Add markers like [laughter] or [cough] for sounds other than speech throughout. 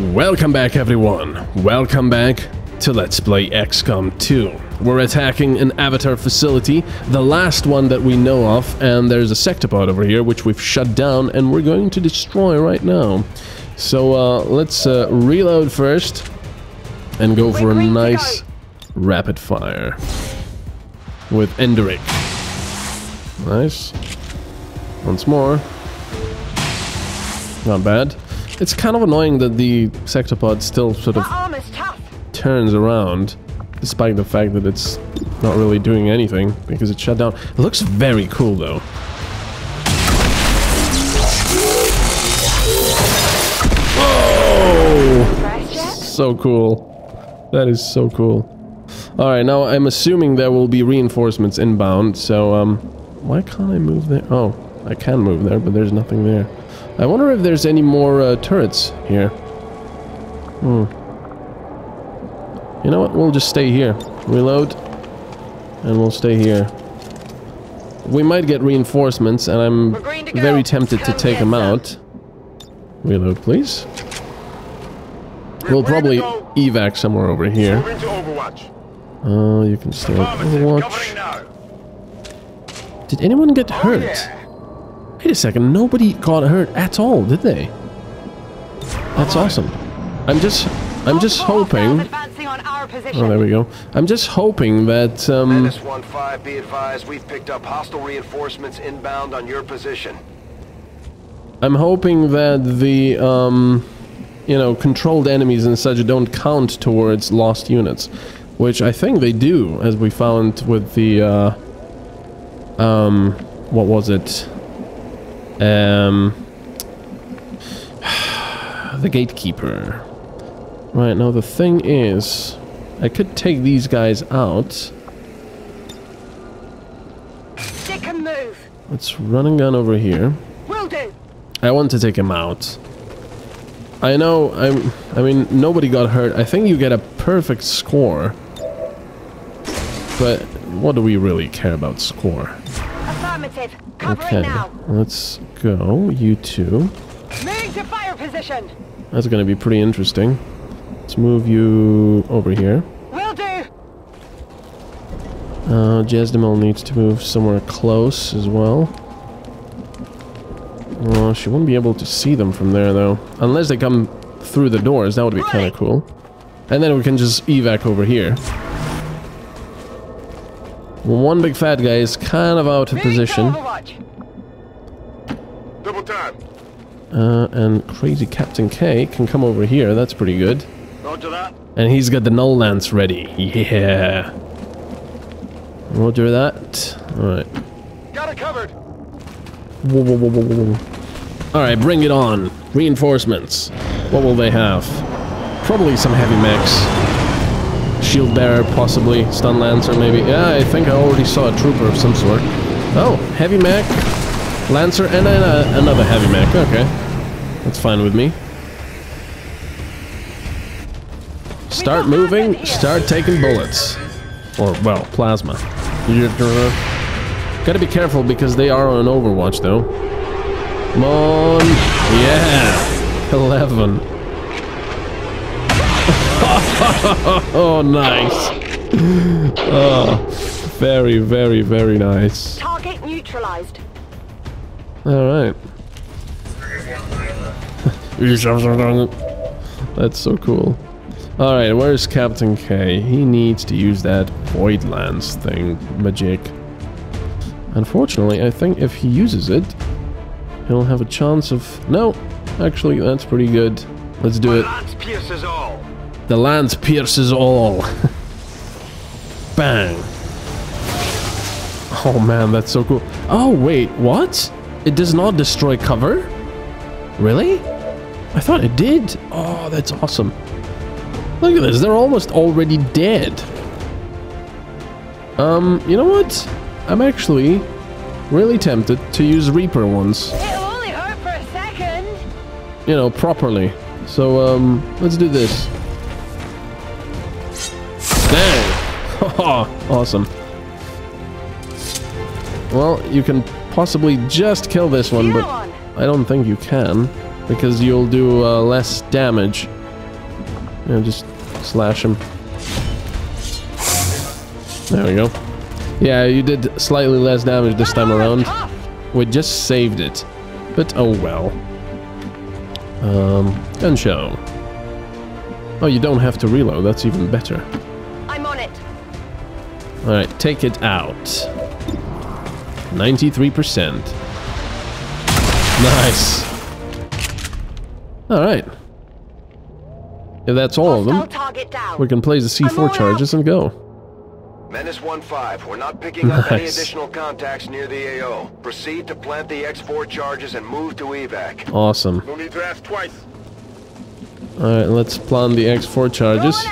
Welcome back everyone, welcome back to Let's Play XCOM 2. We're attacking an Avatar facility, the last one that we know of, and there's a sectopod over here which we've shut down and we're going to destroy right now. So uh, let's uh, reload first and go for a nice rapid fire with Enderic. Nice. Once more. Not bad. It's kind of annoying that the sectopod still sort of turns around, despite the fact that it's not really doing anything, because it's shut down. It looks very cool, though. Whoa! So cool. That is so cool. Alright, now I'm assuming there will be reinforcements inbound, so, um... Why can't I move there? Oh, I can move there, but there's nothing there. I wonder if there's any more uh, turrets here. Hmm. You know what? We'll just stay here. Reload. And we'll stay here. We might get reinforcements, and I'm very tempted to take them out. Reload, please. We'll probably evac somewhere over here. Oh, uh, you can stay Overwatch. Did anyone get hurt? Wait a second, nobody got hurt at all, did they? That's awesome. I'm just, I'm just hoping. Oh, there we go. I'm just hoping that. Um, Menace one five, be advised, we've picked up hostile reinforcements inbound on your position. I'm hoping that the, um, you know, controlled enemies and such don't count towards lost units, which I think they do, as we found with the, uh, um, what was it? Um, the gatekeeper. Right, now the thing is, I could take these guys out. Stick and move. Let's run and gun over here. Will do. I want to take him out. I know, I'm, I mean, nobody got hurt. I think you get a perfect score. But what do we really care about score? Affirmative. Okay, now. let's go. You two. Moving to fire position. That's gonna be pretty interesting. Let's move you over here. Will do. Uh, Jasdamel needs to move somewhere close as well. Well, she won't be able to see them from there, though. Unless they come through the doors, that would be kind of cool. And then we can just evac over here. One big fat guy is kind of out of position. Double time. Uh, and crazy Captain K can come over here. That's pretty good. Roger that. And he's got the null lance ready. Yeah. Roger that. Alright. Got it covered. Whoa, whoa, whoa, whoa, whoa. Alright, bring it on. Reinforcements. What will they have? Probably some heavy mechs. Shield bearer, possibly. Stun lancer, maybe. Yeah, I think I already saw a trooper of some sort. Oh, heavy mech. Lancer and uh, another heavy mech. Okay. That's fine with me. Start moving, start taking bullets. Or, well, plasma. Gotta be careful because they are on Overwatch, though. Come on. Yeah. [laughs] 11. [laughs] oh, nice. Oh, very, very, very nice. Target neutralized. All right. That's so cool. All right, where's Captain K? He needs to use that Void Lance thing, magic. Unfortunately, I think if he uses it, he'll have a chance of... No, actually, that's pretty good. Let's do it. The lance pierces all. [laughs] Bang. Oh man, that's so cool. Oh wait, what? It does not destroy cover? Really? I thought it did. Oh, that's awesome. Look at this, they're almost already dead. Um, you know what? I'm actually really tempted to use Reaper ones. It'll only hurt for a second. You know, properly. So, um, let's do this. [laughs] awesome. Well, you can possibly just kill this one, but I don't think you can, because you'll do uh, less damage And just slash him. There we go. Yeah, you did slightly less damage this time around. We just saved it. But oh well. Um, gun show. Oh, you don't have to reload. That's even better. I'm on it. Alright, take it out. 93%. Nice. Alright. If that's all of them, we can place the C4 charges and go. Menace 1-5, we're not picking up any additional contacts near the AO. Proceed to plant the X4 charges and move to evac. Awesome. No need to ask twice. Alright, let's plan the X4 charges.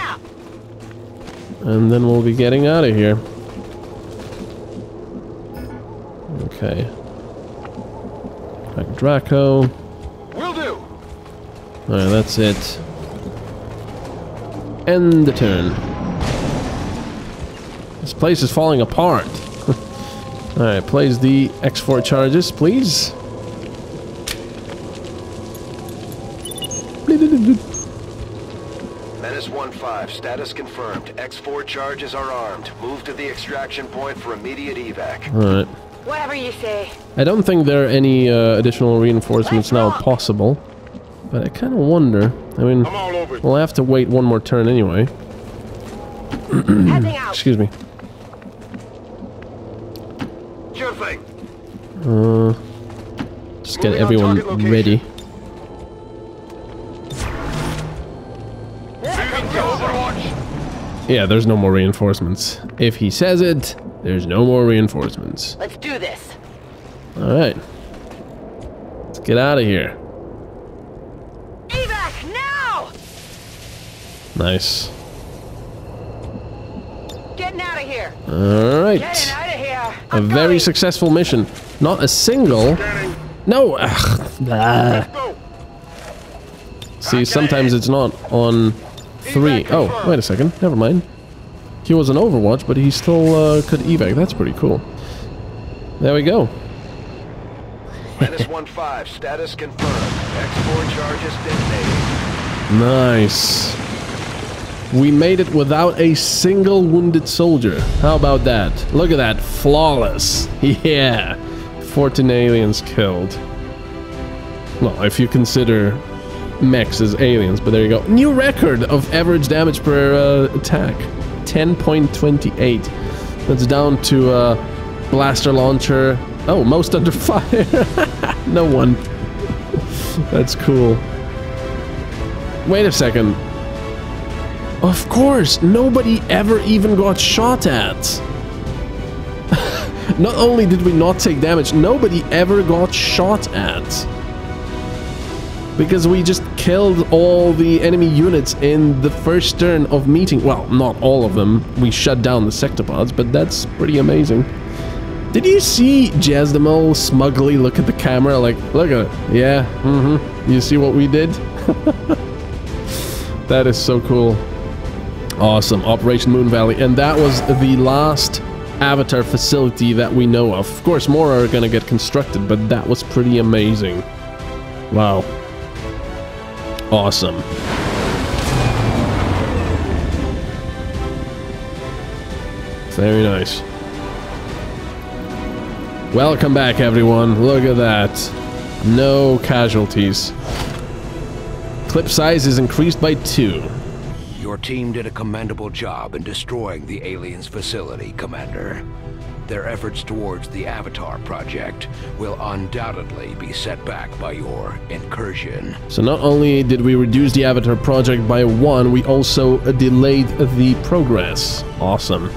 And then we'll be getting out of here. Okay. Back Draco. Will do. Alright, that's it. End the turn. This place is falling apart. [laughs] Alright, plays the X4 charges, please. Menace 1-5, status confirmed. X4 charges are armed. Move to the extraction point for immediate evac. Alright. Whatever you say. I don't think there are any uh, additional reinforcements now possible. But I kind of wonder. I mean, all over we'll have to wait one more turn anyway. Out. Excuse me. Sure thing. Uh, just get Moving on everyone target location. ready. Yeah, there's no more reinforcements. If he says it, there's no more reinforcements. Let's do this. Alright. Let's get out of here. Evac now! Nice. Getting out of here. Alright. Getting out of here. A I'm very going. successful mission. Not a single. No. ugh, blah. See, sometimes it's not on three. Oh, wait a second. Never mind. He was an Overwatch, but he still uh, could evac. That's pretty cool. There we go. Menace 1-5, status confirmed. X4 charges detonated. Nice. We made it without a single wounded soldier. How about that? Look at that. Flawless. [laughs] Yeah. 14 aliens killed. Well, if you consider mechs as aliens, but there you go. New record of average damage per uh, attack. 10.28. That's down to uh, blaster launcher. Oh, most under [laughs] fire. no one. That's cool. Wait a second. Of course, nobody ever even got shot at. [laughs] not only did we not take damage, nobody ever got shot at. Because we just killed all the enemy units in the first turn of meeting. Well, not all of them. We shut down the sectopods, but that's pretty amazing. Did you see Jazdamal smugly look at the camera like, look at it. Yeah, mm-hmm. You see what we did? [laughs] that is so cool. Awesome. Operation Moon Valley. And that was the last Avatar facility that we know of. Of course, more are gonna get constructed, but that was pretty amazing. Wow. Awesome. Very nice. Welcome back, everyone. Look at that. No casualties. Clip size is increased by two. Your team did a commendable job in destroying the aliens' facility, Commander. Their efforts towards the Avatar project will undoubtedly be set back by your incursion. So not only did we reduce the Avatar project by one, we also uh, delayed the progress. Awesome.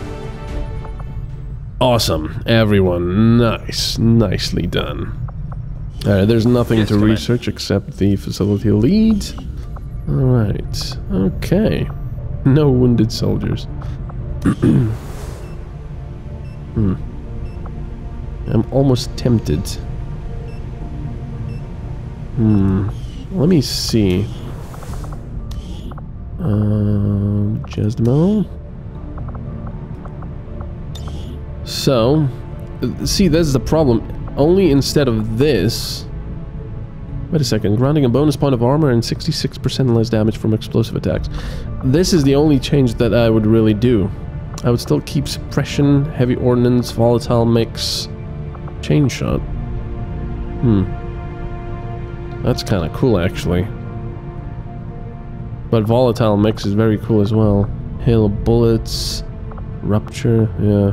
Awesome, everyone. Nice. Nicely done. Alright, there's nothing Yes, to Commander. research except the facility lead. Alright. Okay. No wounded soldiers. [clears throat] hmm. I'm almost tempted. Hmm. Let me see. Um, Jesmo. So, uh, see, that's the problem. Only instead of this, Wait a second. Granting a bonus point of armor and 66% less damage from explosive attacks. This is the only change that I would really do. I would still keep suppression, heavy ordnance, volatile mix, chain shot. Hmm. That's kind of cool, actually. But volatile mix is very cool as well. Hail bullets, rupture, yeah.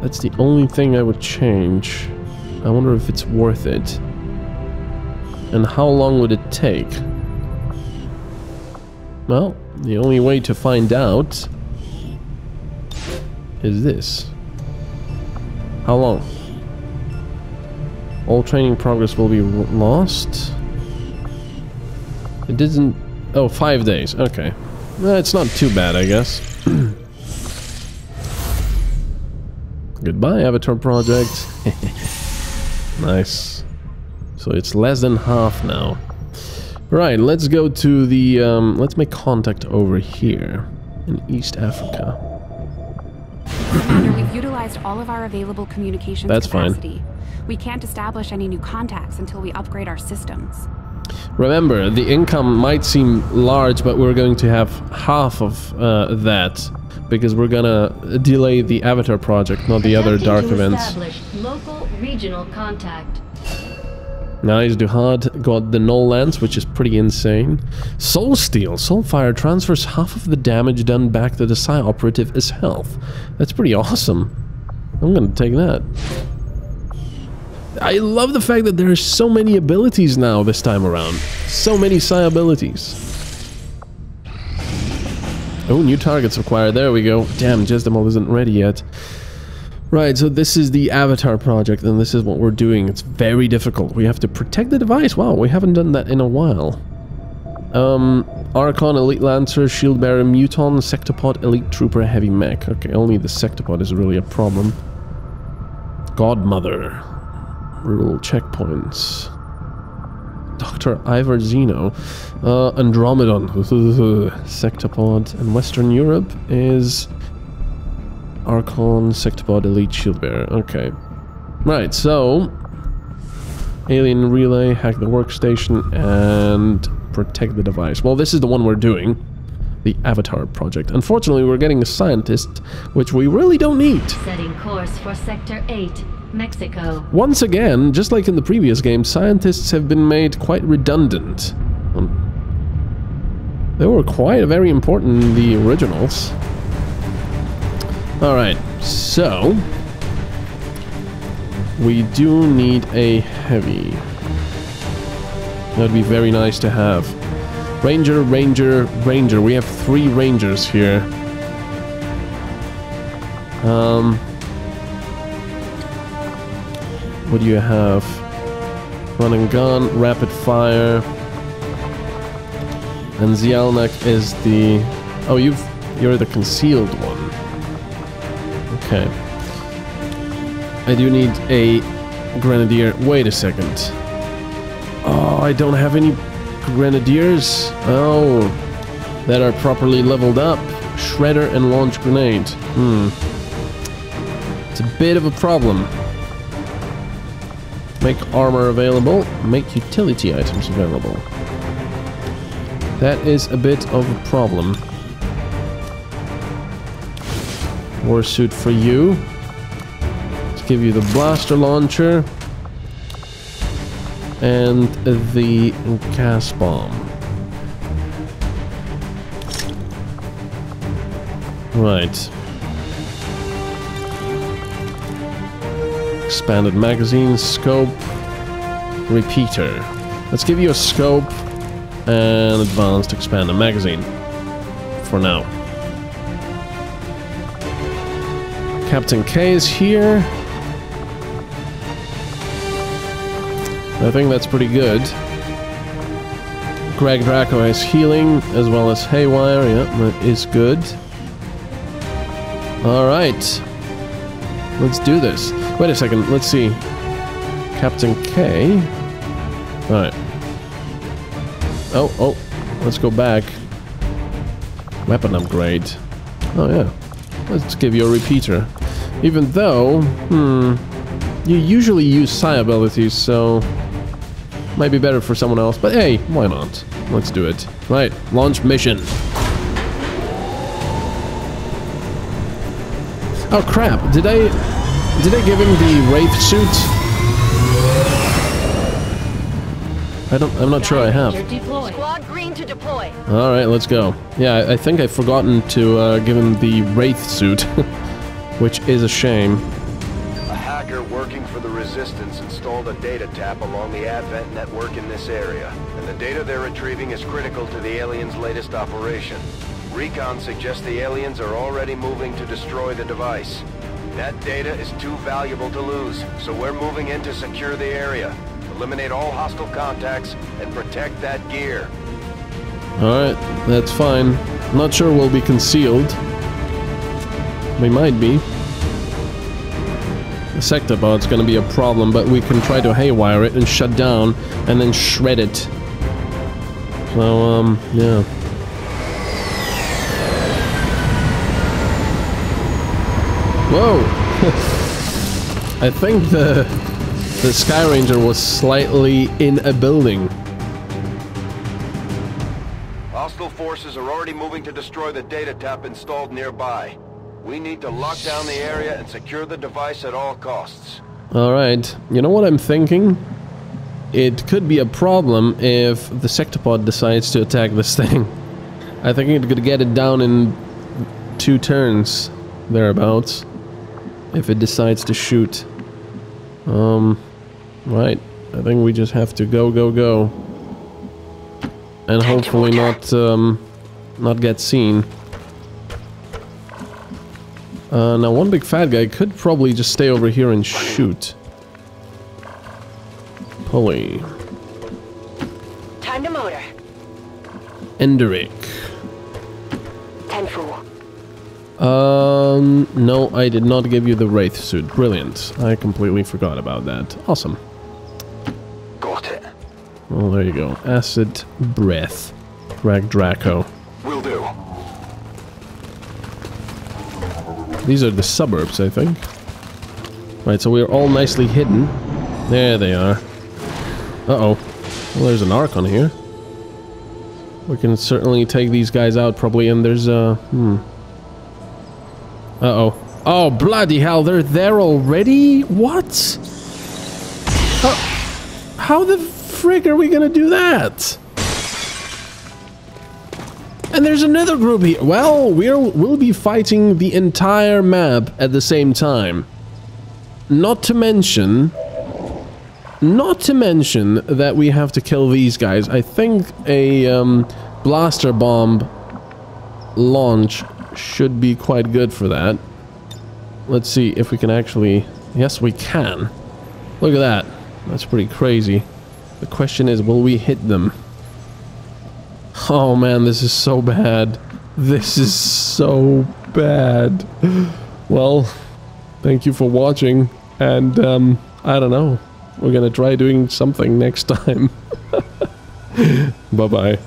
That's the only thing I would change. I wonder if it's worth it. And how long would it take? Well, the only way to find out is this. How long? All training progress will be lost. It didn't... Oh, five days. Okay. Well, it's not too bad, I guess. [clears throat] Goodbye, Avatar Project. [laughs] nice. So it's less than half now. Right, let's go to the... Um, let's make contact over here in East Africa. Commander, we've utilized all of our available communications That's fine. capacity. We can't establish any new contacts until we upgrade our systems. Remember, the income might seem large, but we're going to have half of uh, that because we're gonna delay the Avatar project, not the other dark events. local regional contact. Nice, Duhad got the Null Lance, which is pretty insane. Soul Steal, Soulfire transfers half of the damage done back to the Psi operative as health. That's pretty awesome. I'm gonna take that. I love the fact that there are so many abilities now this time around. So many Psi abilities. Oh, new targets acquired. There we go. Damn, Jesdemol isn't ready yet. Right, so this is the Avatar project, and this is what we're doing. It's very difficult. We have to protect the device. Wow, we haven't done that in a while. Um, Archon, Elite Lancer, Shield Bearer, Muton, Sectopod, Elite Trooper, Heavy Mech. Okay, only the Sectopod is really a problem. Godmother. Rural checkpoints. Dr. Ivor Zeno. Uh, Andromedon. [laughs] Sectopod. And Western Europe is... Archon, Sectopod, Elite Shield Bearer. Okay. Right, so... Alien Relay, hack the workstation, and protect the device. Well, this is the one we're doing. The Avatar project. Unfortunately, we're getting a scientist, which we really don't need. Setting course for Sector 8, Mexico. Once again, just like in the previous game, scientists have been made quite redundant. Um, They were quite very important in the originals. Alright, so... We do need a heavy. That'd be very nice to have. Ranger, Ranger, Ranger. We have three Rangers here. Um... What do you have? Run and gun, rapid fire. And Zialnak is the... Oh, you've... You're the concealed one. Okay. I do need a grenadier. Wait a second. Oh, I don't have any grenadiers. Oh, that are properly leveled up. Shredder and launch grenade. Hmm. It's a bit of a problem. Make armor available. Make utility items available. That is a bit of a problem. War suit for you. Let's give you the blaster launcher. And the gas bomb. Right. Expanded magazine, scope, repeater. Let's give you a scope and advanced expanded magazine. For now. Captain K is here. I think that's pretty good. Greg Draco is healing as well as Haywire. Yep, that is good. Alright. Let's do this. Wait a second, let's see. Captain K. Alright. Oh, oh. Let's go back. Weapon upgrade. Oh yeah. Let's give you a repeater. Even though, hmm, you usually use psi abilities, so Might be better for someone else, but hey, why not? Let's do it. Right, launch mission. Oh crap, did I... Did I give him the Wraith suit? I don't... I'm not sure I have. You're deployed. Squad green to deploy. Alright, let's go. Yeah, I, I think I've forgotten to uh, give him the Wraith suit, [laughs] which is a shame. A hacker working for the Resistance installed a data tap along the Advent network in this area, and the data they're retrieving is critical to the aliens' latest operation. Recon suggests the aliens are already moving to destroy the device. That data is too valuable to lose, so we're moving in to secure the area, eliminate all hostile contacts, and protect that gear. Alright, that's fine. Not sure we'll be concealed. We might be. Sectopod's gonna be a problem, but we can try to haywire it and shut down and then shred it. So, um, yeah. Whoa! [laughs] I think the the Skyranger was slightly in a building. Hostile forces are already moving to destroy the data tap installed nearby. We need to lock down the area and secure the device at all costs. Alright, you know what I'm thinking? It could be a problem if the Sectopod decides to attack this [laughs] thing. I think it could get it down in two turns, thereabouts, if it decides to shoot. Um, right. I think we just have to go, go, go. And hopefully not, um, not get seen. Uh, now one big fat guy could probably just stay over here and shoot. Pulley. Time to motor. Enderic. Tenfu. Um, no, I did not give you the Wraith suit. Brilliant. I completely forgot about that. Awesome. Got it. Well, there you go. Acid Breath. Drag Draco. These are the suburbs, I think. Right, so we're all nicely hidden. There they are. Uh-oh. Well, there's an Archon here. We can certainly take these guys out, probably, and there's a... Hmm. Uh-oh. Oh, bloody hell, they're there already? What? How, how the frig are we gonna do that? And there's another group here. Well, we'll, we'll be fighting the entire map at the same time. Not to mention... Not to mention that we have to kill these guys. I think a um, blaster bomb launch should be quite good for that. Let's see if we can actually... Yes, we can. Look at that. That's pretty crazy. The question is, will we hit them? Oh man, this is so bad. This is so bad. Well, thank you for watching. And, um, I don't know. We're gonna try doing something next time. [laughs] Bye-bye.